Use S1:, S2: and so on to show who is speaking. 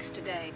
S1: today.